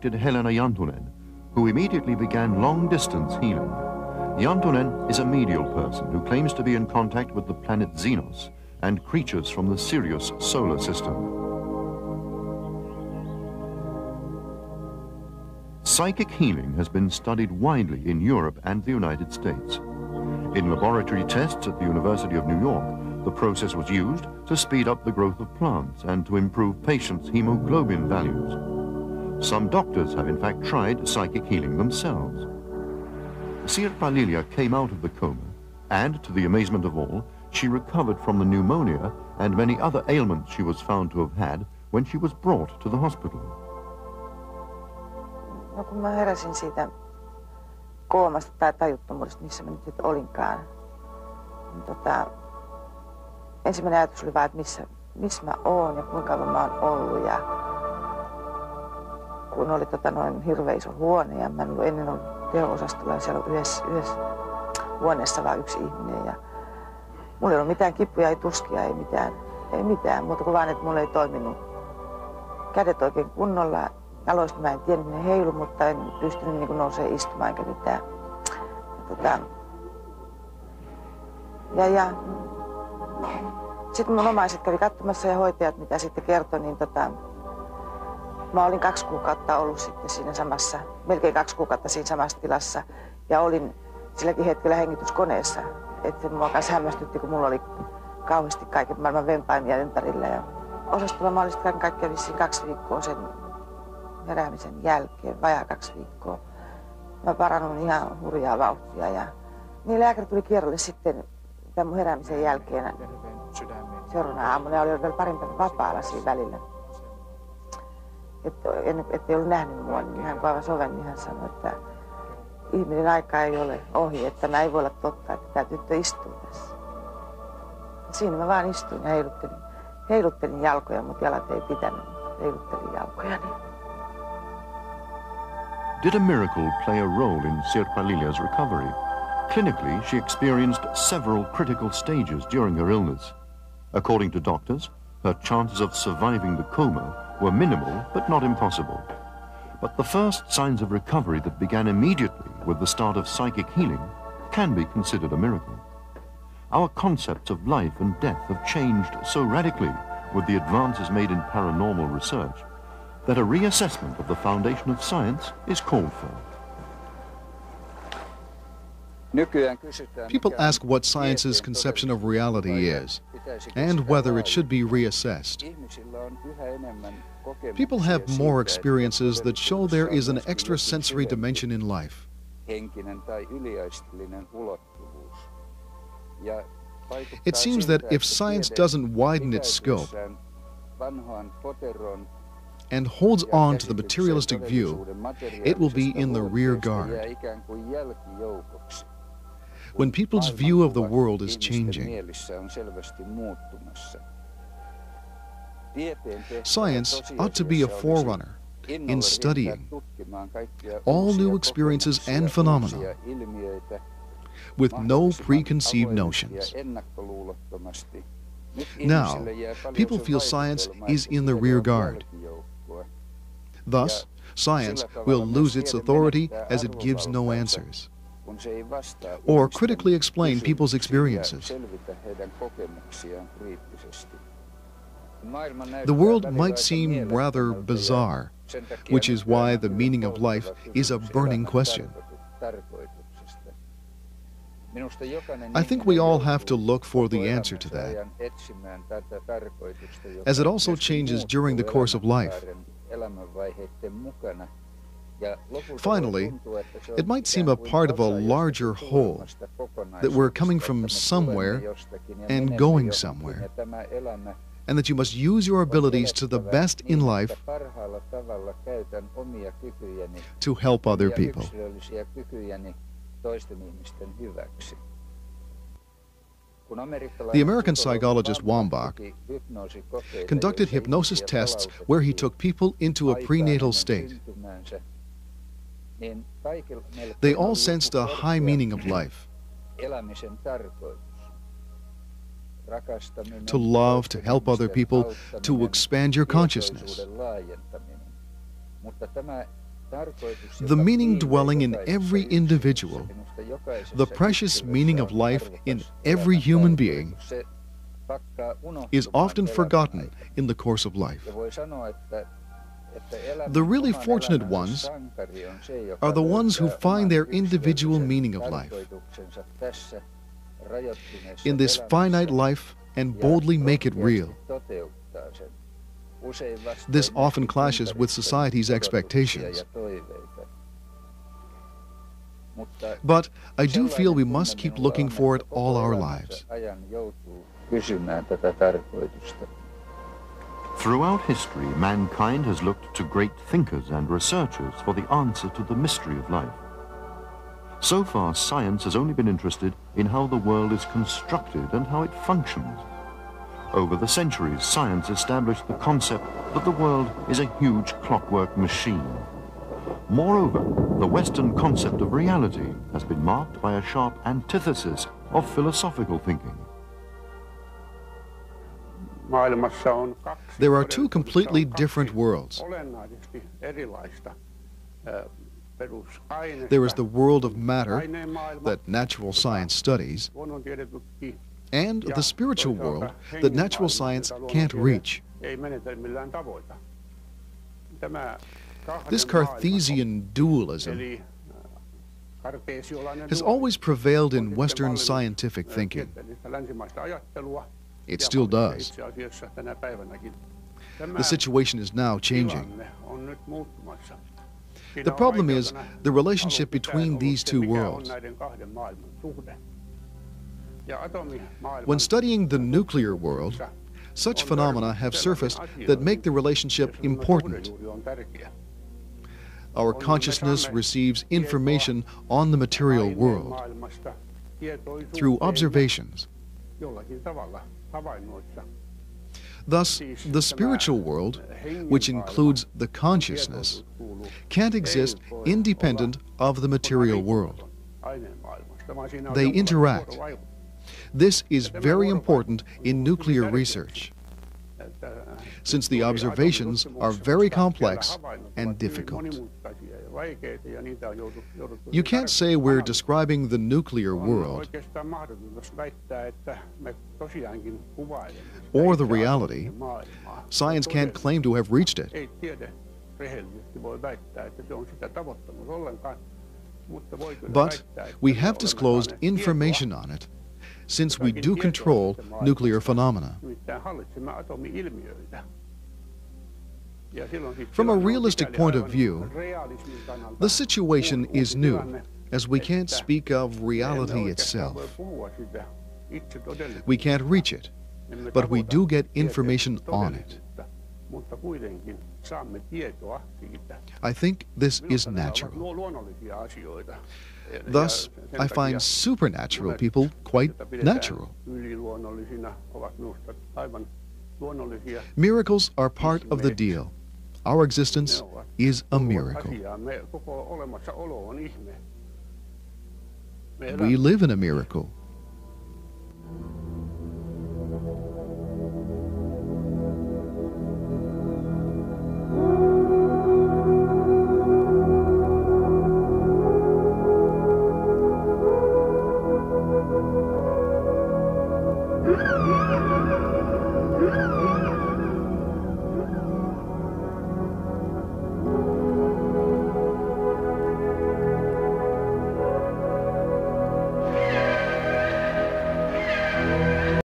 Helena Jantunen, who immediately began long-distance healing. Jantunen is a medial person who claims to be in contact with the planet Xenos and creatures from the Sirius solar system. Psychic healing has been studied widely in Europe and the United States. In laboratory tests at the University of New York, the process was used to speed up the growth of plants and to improve patients' hemoglobin values. Some doctors have in fact tried psychic healing themselves. Sirpa Lilia came out of the coma and, to the amazement of all, she recovered from the pneumonia and many other ailments she was found to have had when she was brought to the hospital. No kun mä heräsin siitä koomasta tai tajuttomuudesta, missä mä nyt olinkaan, niin tota, ensimmäinen ajatus oli vaan, että missä, missä mä oon ja kuinka mä oon ollut ja kun oli tota noin hirveä iso huone ja mä en ollut ennen ollut teho-osastolla ja siellä oli yhdessä, yhdessä huoneessa vain yksi ihminen ja mulla ei ollut mitään kipuja, ei tuskia, ei mitään, ei mitään, mutta kun vaan, että mulla ei toiminut kädet oikein kunnolla. Jaloista mä en tiennyt, ne heilu, mutta en pystynyt niin nousemaan istumaan enkä mitään. Ja, tota, ja, ja sitten mun omaiset kävi katsomassa ja hoitajat, mitä sitten kertoi, niin tota, Mä olin kaksi kuukautta ollut sitten siinä samassa, melkein kaksi kuukautta siinä samassa tilassa. Ja olin silläkin hetkellä hengityskoneessa. Että mua kanssa hämmästytti, kun mulla oli kauheasti kaiken maailman vempaimia ympärillä. Ja osastolla mä olin kaikkiaan vissiin kaksi viikkoa sen heräämisen jälkeen, vajaa kaksi viikkoa. Mä parannun ihan hurjaa vauhtia ja niin lääkäri tuli kierrolle sitten tämän mun heräämisen jälkeen seuraavana aamuna ja oli vielä parin päivän vapaalla siinä välillä että et ei ollut nähnyt mua, niin hän kaavasi oven, niin hän sanoi, että ihminen aika ei ole ohi, että tämä ei voi olla totta, että tämä tyttö istuu tässä. Siinä mä vaan istuin ja heiluttelin, heiluttelin jalkoja, mutta jalat ei pitänyt, heiluttelin jalkoja. Niin. Did a miracle play a role in Sirpa Lilia's recovery? Clinically, she experienced several critical stages during her illness. According to doctors, her chances of surviving the coma were minimal but not impossible. But the first signs of recovery that began immediately with the start of psychic healing can be considered a miracle. Our concepts of life and death have changed so radically with the advances made in paranormal research that a reassessment of the foundation of science is called for. People ask what science's conception of reality is and whether it should be reassessed. People have more experiences that show there is an extrasensory dimension in life. It seems that if science doesn't widen its scope and holds on to the materialistic view, it will be in the rear guard. When people's view of the world is changing, science ought to be a forerunner in studying all new experiences and phenomena with no preconceived notions. Now, people feel science is in the rear guard. Thus, science will lose its authority as it gives no answers or critically explain people's experiences. The world might seem rather bizarre, which is why the meaning of life is a burning question. I think we all have to look for the answer to that, as it also changes during the course of life. Finally, it might seem a part of a larger whole, that we're coming from somewhere and going somewhere, and that you must use your abilities to the best in life to help other people. The American psychologist Wambach conducted hypnosis tests where he took people into a prenatal state. They all sensed a high meaning of life. To love, to help other people, to expand your consciousness. The meaning dwelling in every individual, the precious meaning of life in every human being, is often forgotten in the course of life. The really fortunate ones are the ones who find their individual meaning of life in this finite life and boldly make it real. This often clashes with society's expectations. But I do feel we must keep looking for it all our lives. Throughout history, mankind has looked to great thinkers and researchers for the answer to the mystery of life. So far, science has only been interested in how the world is constructed and how it functions. Over the centuries, science established the concept that the world is a huge clockwork machine. Moreover, the Western concept of reality has been marked by a sharp antithesis of philosophical thinking. There are two completely different worlds. There is the world of matter that natural science studies, and the spiritual world that natural science can't reach. This Cartesian dualism has always prevailed in Western scientific thinking. It still does. The situation is now changing. The problem is the relationship between these two worlds. When studying the nuclear world, such phenomena have surfaced that make the relationship important. Our consciousness receives information on the material world through observations. Thus, the spiritual world, which includes the consciousness, can't exist independent of the material world. They interact. This is very important in nuclear research, since the observations are very complex and difficult. You can't say we're describing the nuclear world or the reality. Science can't claim to have reached it. But we have disclosed information on it since we do control nuclear phenomena. From a realistic point of view, the situation is new, as we can't speak of reality itself. We can't reach it, but we do get information on it. I think this is natural. Thus, I find supernatural people quite natural. Miracles are part of the deal. Our existence is a miracle. We live in a miracle.